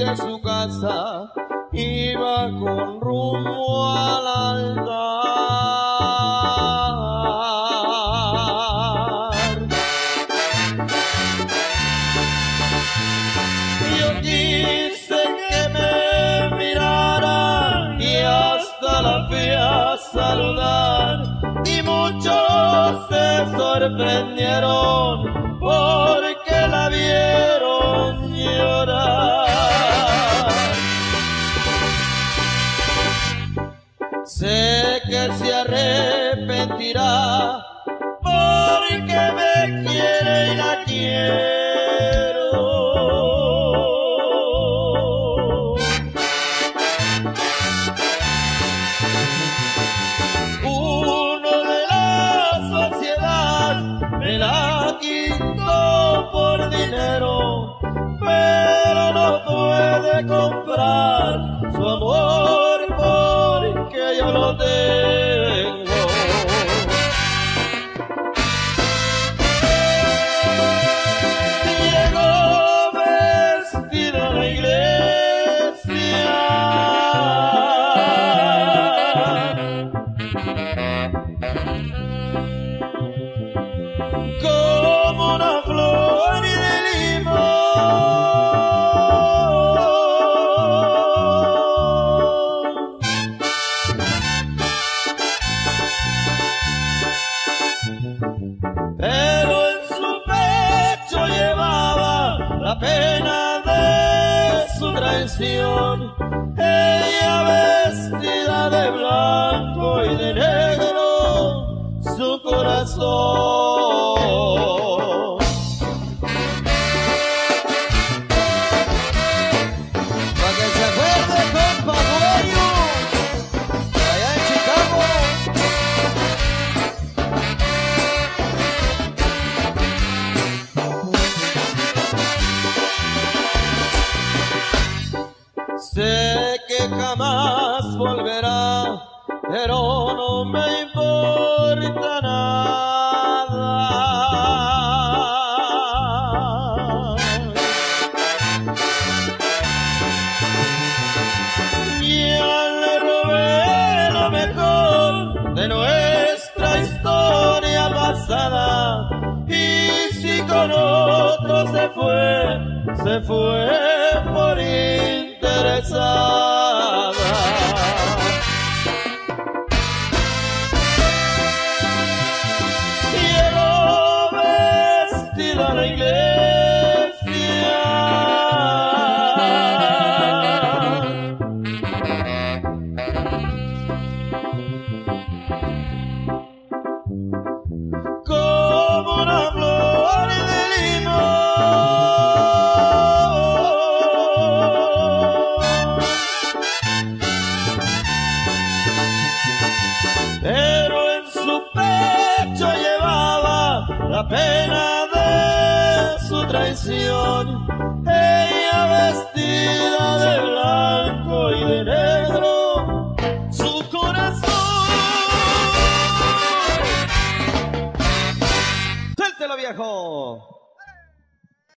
de su casa iba con rumbo al altar. Yo quise que me mirara y hasta la fui a saludar y muchos se sorprendieron porque me quiere y la quiero. Uno de la sociedad me la quitó por dinero, pero no puede comprar su amor porque yo lo tengo. Como una flor de limón. Pero en su pecho llevaba la pena de su traición. Jamás volverá, pero no me importa nada. Ya le robé lo mejor de nuestra historia pasada. Y si con otro se fue, se fue Pero en su pecho llevaba la pena de su traición. Ella vestida de blanco y de negro, su corazón. ¡Suéltelo, viejo!